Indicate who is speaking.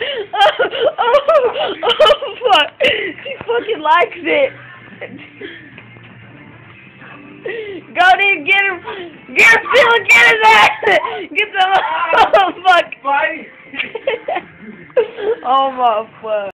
Speaker 1: oh, oh, oh, fuck. She fucking likes it. Go dude, get him. Get him, Phil, get his ass. Get the, oh, fuck. Oh, my fuck.